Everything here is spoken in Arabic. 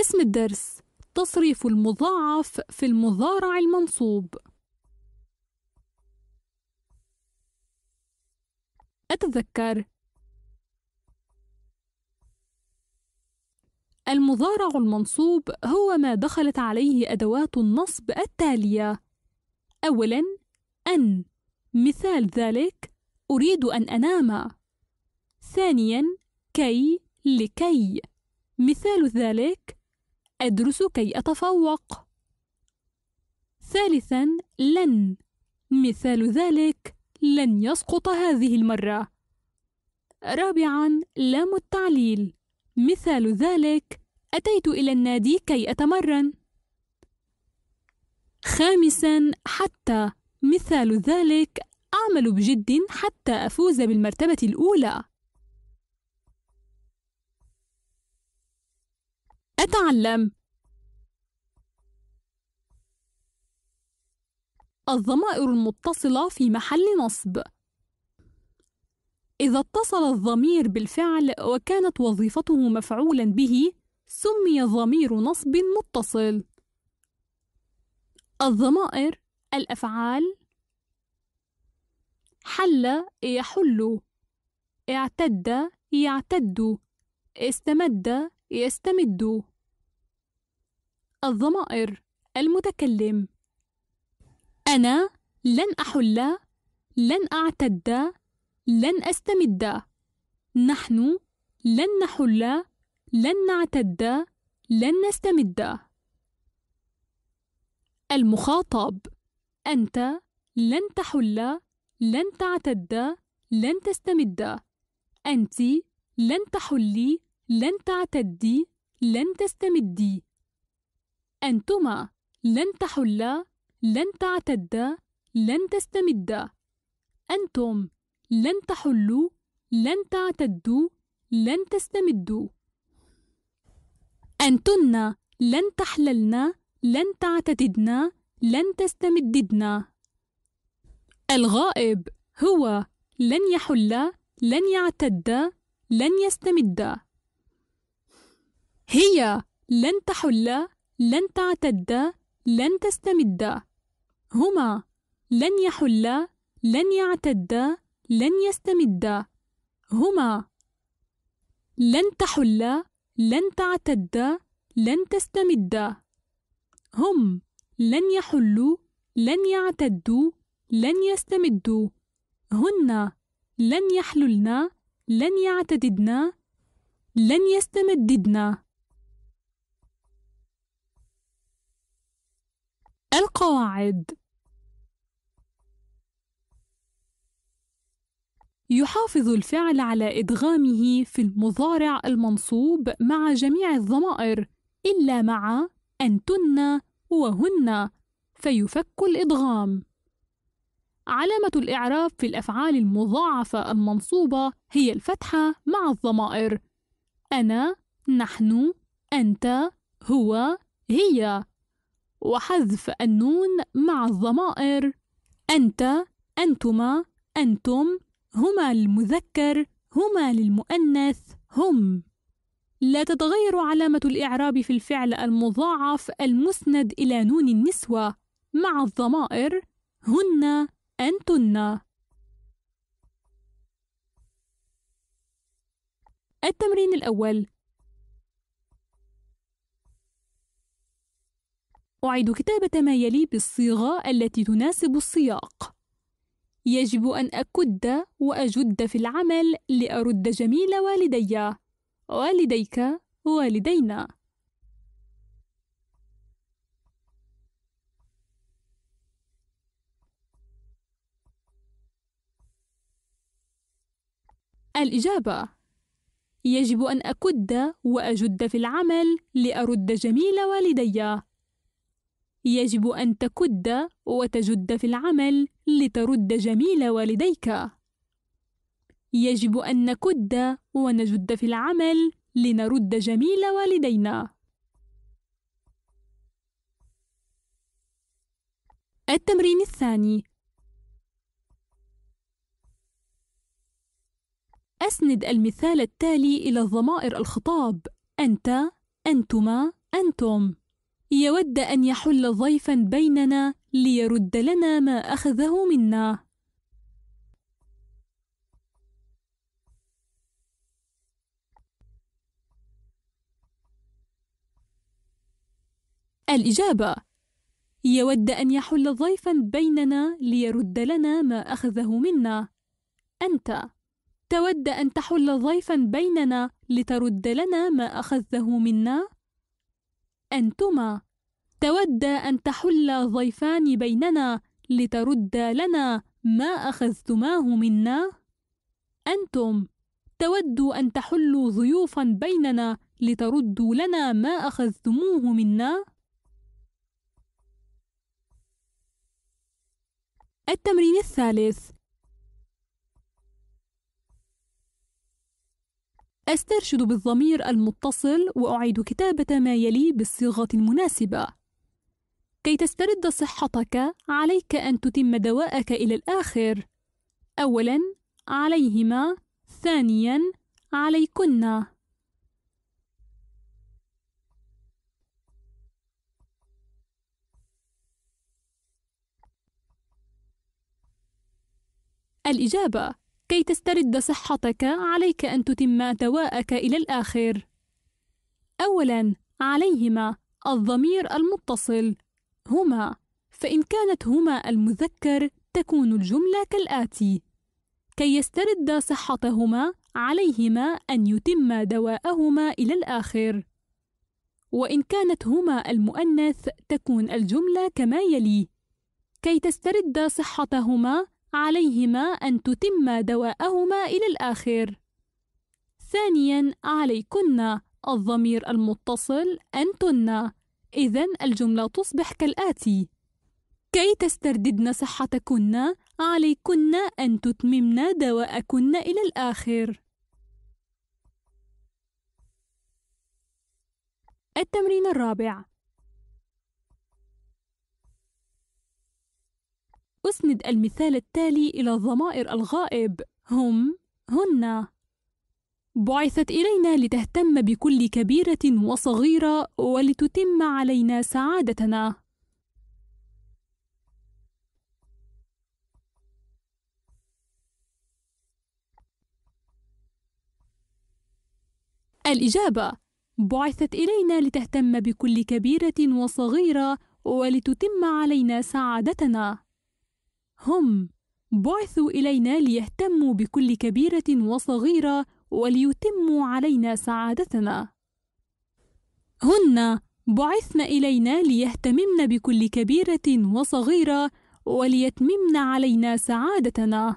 اسم الدرس تصريف المضاعف في المضارع المنصوب. أتذكر. المضارع المنصوب هو ما دخلت عليه أدوات النصب التالية. أولاً أن. مثال ذلك أريد أن أنام. ثانياً كي. لكي. مثال ذلك أدرس كي أتفوق. ثالثاً لن. مثال ذلك لن يسقط هذه المرة. رابعاً لام التعليل مثال ذلك أتيت إلى النادي كي أتمرن. خامساً حتى. مثال ذلك أعمل بجد حتى أفوز بالمرتبة الأولى. أتعلم. الضمائر المتصلة في محل نصب. إذا اتصل الضمير بالفعل وكانت وظيفته مفعولا به سمي ضمير نصب متصل. الضمائر الأفعال. حل يحل. اعتد يعتد. استمد يستمد. الضمائر المتكلم. أنا لن أحل لن أعتد لن أستمد. نحن لن نحل لن نعتد لن نستمد. المخاطب. أنت لن تحل لن تعتد لن تستمد. أنت لن تحلي لن تعتدي لن تستمدي. أنتما لن تحلا لن تعتد لن تستمد. أنتم لن تحلوا لن تعتدوا لن تستمدوا. أنتن لن تحللن لن تعتددن لن تستمددن. الغائب هو لن يحل لن يعتد لن يستمد. هي لن تحل لن تعتد لن تستمد. هما لن يحل لن يعتد لن يستمد. هما لن تحل لن تعتد لن تستمد. هم لن يحلوا لن يعتدوا لن يستمدوا هن لن يحللن لن يعتددن لن يستمددن. القواعد يحافظ الفعل على إدغامه في المضارع المنصوب مع جميع الضمائر إلا مع أنتن وهن فيفك الإدغام. علامة الإعراب في الأفعال المضاعفة المنصوبة هي الفتحة مع الضمائر. أنا نحن أنت هو هي. وحذف النون مع الضمائر. أنت أنتما أنتم هما للمذكر هما للمؤنث هم. لا تتغير علامة الإعراب في الفعل المضاعف المسند إلى نون النسوة مع الضمائر هن أنتن. التمرين الأول. أعيد كتابة ما يلي بالصيغة التي تناسب السياق. يجب أن أكد وأجد في العمل لأرد جميل والدي. والديك والدينا. الإجابة يجب أن أكد وأجد في العمل لأرد جميل والدي. يجب أن تكد وتجد في العمل لترد جميل والديك. يجب أن نكد ونجد في العمل لنرد جميل والدينا. التمرين الثاني. أسند المثال التالي إلى ضمائر الخطاب. أنت أنتما أنتم. يود أن يحل ضيفا بيننا ليرد لنا ما أخذه منا. الإجابة يود أن يحل ضيفا بيننا ليرد لنا ما أخذه منا. أنت تود أن تحل ضيفا بيننا لترد لنا ما أخذته منا؟ أنتما تود أن تحل ضيفان بيننا لترد لنا ما أخذتماه منا؟ أنتم تودوا أن تحلوا ضيوفا بيننا لتردوا لنا ما أخذتموه منا؟ التمرين الثالث أسترشد بالضمير المتصل وأعيد كتابة ما يلي بالصيغة المناسبة. كي تسترد صحتك عليك أن تتم دواءك إلى الآخر. أولاً عليهما. ثانياً عليكن. الإجابة كي تسترد صحتك عليك أن تتم دواءك إلى الآخر. أولاً عليهما الضمير المتصل هما فإن كانت هما المذكر تكون الجملة كالآتي: كي يسترد صحتهما عليهما أن يتم دواءهما إلى الآخر. وإن كانت هما المؤنث تكون الجملة كما يلي: كي تسترد صحتهما عليهما أن تتم دواءهما إلى الآخر. ثانياً عليكن الضمير المتصل أنتن إذا الجملة تصبح كالآتي: كي تسترددن صحتكن عليكن أن تتممن دواءكن إلى الآخر. التمرين الرابع أسند المثال التالي إلى الضمائر الغائب. هم هن. بعثت إلينا لتهتم بكل كبيرة وصغيرة ولتتم علينا سعادتنا. الإجابة بعثت إلينا لتهتم بكل كبيرة وصغيرة ولتتم علينا سعادتنا. هم بعثوا إلينا ليهتموا بكل كبيرة وصغيرة وليتموا علينا سعادتنا. هن بعثن إلينا ليهتممن بكل كبيرة وصغيرة وليتممن علينا سعادتنا.